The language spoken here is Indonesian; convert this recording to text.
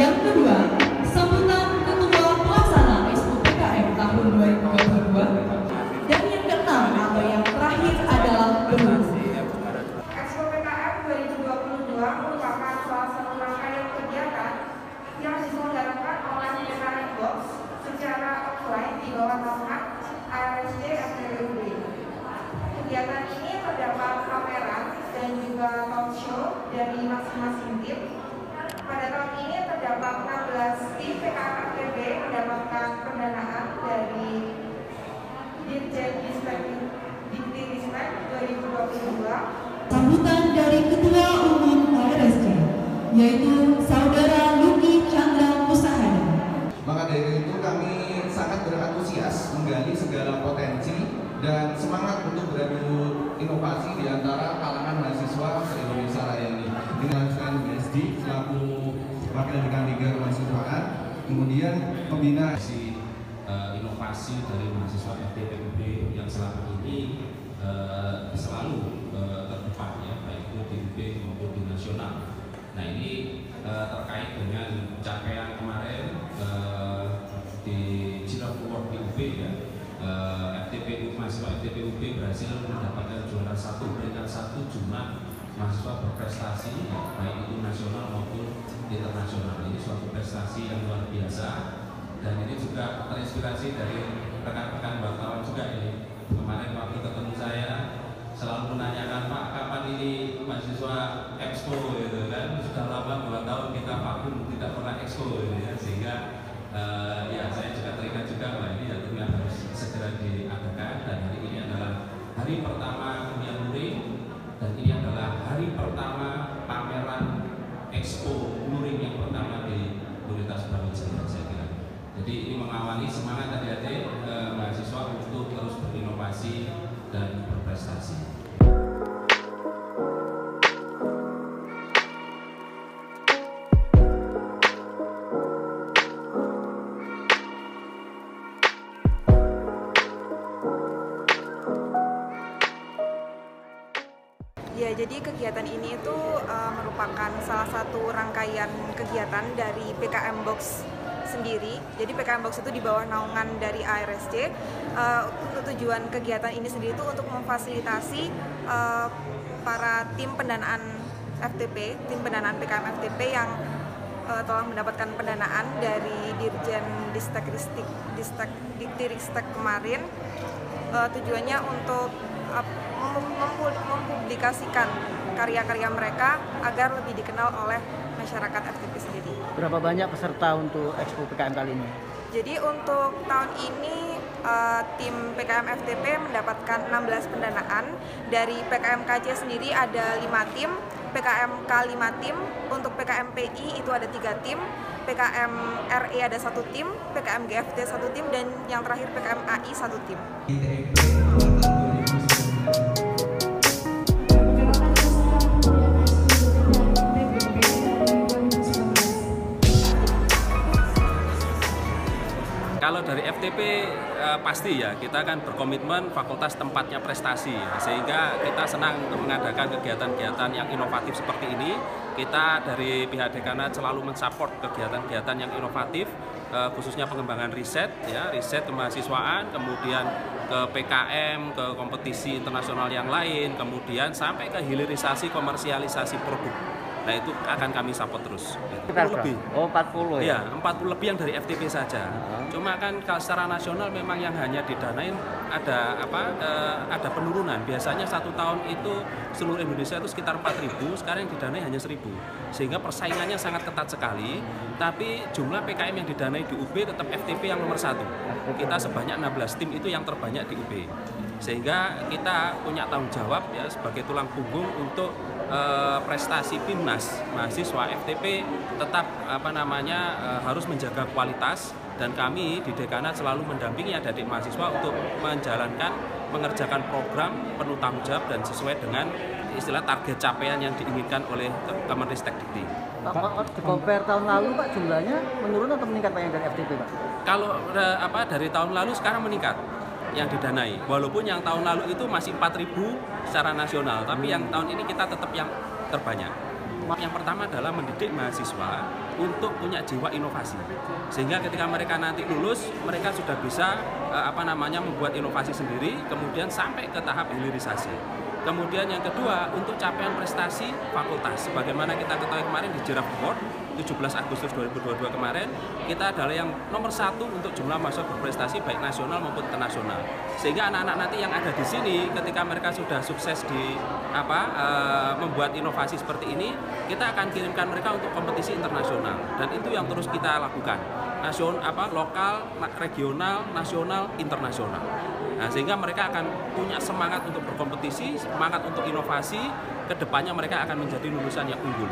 yang kedua, sambutan Ketua Pelaksana Expo PKM tahun 2022. Dan yang keenam atau yang terakhir adalah PKM 2022 merupakan salah satu rangkaian kegiatan yang diselenggarakan oleh secara offline di bawah. Kegiatan ini terdapat dan juga show dari masing-masing tim. Pada tahun ini terdapat 16 tim PKM FTB mendapatkan pendanaan dari Dirjen Distek Diktiristek 2022 Sambutan dari Ketua Umum ARSC, yaitu Saudara Luki Chandra Musahada. Maka dari itu kami sangat berantusias menggali segala potensi dan semangat untuk beradu inovasi di antara kalangan mahasiswa se-Indonesia Raya ini. Dengan BSD selaku Wakil Dekan Liga Kemahasiswaan, kemudian pembina si eh, inovasi dari mahasiswa FTPUB yang selama ini eh, selalu eh, terdepan ya baik itu di UB maupun di nasional. Nah ini eh, terkait dengan capaian kemarin eh, di Cilok Award di UB ya eh, FTPU mahasiswa FTPUB berhasil mendapatkan juara satu peringkat satu jumlah mahasiswa berprestasi baik internasional. Ini suatu prestasi yang luar biasa. Dan ini juga terinspirasi dari rekan-rekan wartawan juga ini. Kemarin waktu ketemu saya selalu menanyakan Pak kapan ini mahasiswa expo? Gitu kan. Sudah lama dua tahun kita vakum tidak pernah expo gitu ya. Sehingga eh, ya saya juga teringat juga bahwa ini tentunya harus segera diadakan. Dan hari ini adalah hari pertama kuliah luring dan ini adalah hari pertama pameran expo luring yang pertama di Universitas Brawijaya saya kira. Jadi ini mengawali semangat adik-adik eh, mahasiswa untuk terus berinovasi dan berprestasi. Ya, jadi kegiatan ini itu uh, merupakan salah satu rangkaian kegiatan dari PKM Box sendiri. Jadi PKM Box itu di bawah naungan dari ARSC. Uh, untuk tujuan kegiatan ini sendiri itu untuk memfasilitasi uh, para tim pendanaan FTP, tim pendanaan PKM FTP yang uh, telah mendapatkan pendanaan dari Dirjen Distek Distek Distek kemarin. Uh, tujuannya untuk mem- mempu- mempublikasikan karya-karya mereka agar lebih dikenal oleh masyarakat FTP sendiri. Berapa banyak peserta untuk Expo PKM kali ini? Jadi untuk tahun ini eh, tim PKM FTP mendapatkan 16 pendanaan dari PKM KC sendiri ada 5 tim, PKM K 5 tim, untuk PKM PI itu ada 3 tim, PKM RE ada satu tim, PKM GFT satu tim dan yang terakhir PKM AI satu tim. Kalau dari FTP eh, pasti ya kita kan berkomitmen fakultas tempatnya prestasi ya. sehingga kita senang mengadakan kegiatan-kegiatan yang inovatif seperti ini. Kita dari pihak dekanat selalu mensupport kegiatan-kegiatan yang inovatif eh, khususnya pengembangan riset ya, riset kemahasiswaan, kemudian ke PKM, ke kompetisi internasional yang lain, kemudian sampai ke hilirisasi komersialisasi produk. Nah itu akan kami support terus. Gitu. Sekitar 40 lebih. Oh 40 ya? Iya, 40 lebih yang dari FTP saja. Cuma kan kalau secara nasional memang yang hanya didanain ada apa? eh, ada penurunan. Biasanya satu tahun itu seluruh Indonesia itu sekitar 4.000, sekarang yang didanai hanya 1.000. Sehingga persaingannya sangat ketat sekali. Tapi jumlah PKM yang didanai di UB tetap FTP yang nomor satu. Kita sebanyak 16 tim itu yang terbanyak di UB. Sehingga kita punya tanggung jawab ya sebagai tulang punggung untuk eh, prestasi PIMNAS mahasiswa FTP tetap apa namanya eh, harus menjaga kualitas dan kami di dekanat selalu mendampingi adik-adik mahasiswa untuk menjalankan mengerjakan program penuh tanggung jawab dan sesuai dengan istilah target capaian yang diinginkan oleh Kemenristek Dikti. Pak, compare tahun lalu Pak jumlahnya menurun atau meningkat Pak yang dari FTP Pak? Kalau eh, apa dari tahun lalu sekarang meningkat yang didanai. Walaupun yang tahun lalu itu masih 4.000 secara nasional, tapi yang tahun ini kita tetap yang terbanyak. Yang pertama adalah mendidik mahasiswa untuk punya jiwa inovasi. Sehingga ketika mereka nanti lulus, mereka sudah bisa eh, apa namanya membuat inovasi sendiri, kemudian sampai ke tahap hilirisasi. Kemudian yang kedua, untuk capaian prestasi fakultas. Sebagaimana kita ketahui kemarin di Giraffe Award, 17 Agustus 2022 kemarin, kita adalah yang nomor satu untuk jumlah mahasiswa berprestasi baik nasional maupun internasional. Sehingga anak-anak nanti yang ada di sini, ketika mereka sudah sukses di apa eh, membuat inovasi seperti ini, kita akan kirimkan mereka untuk kompetisi internasional. Dan itu yang terus kita lakukan. Nasional, apa, lokal, na- regional, nasional, internasional. Nah, sehingga mereka akan punya semangat untuk berkompetisi, semangat untuk inovasi, ke depannya mereka akan menjadi lulusan yang unggul.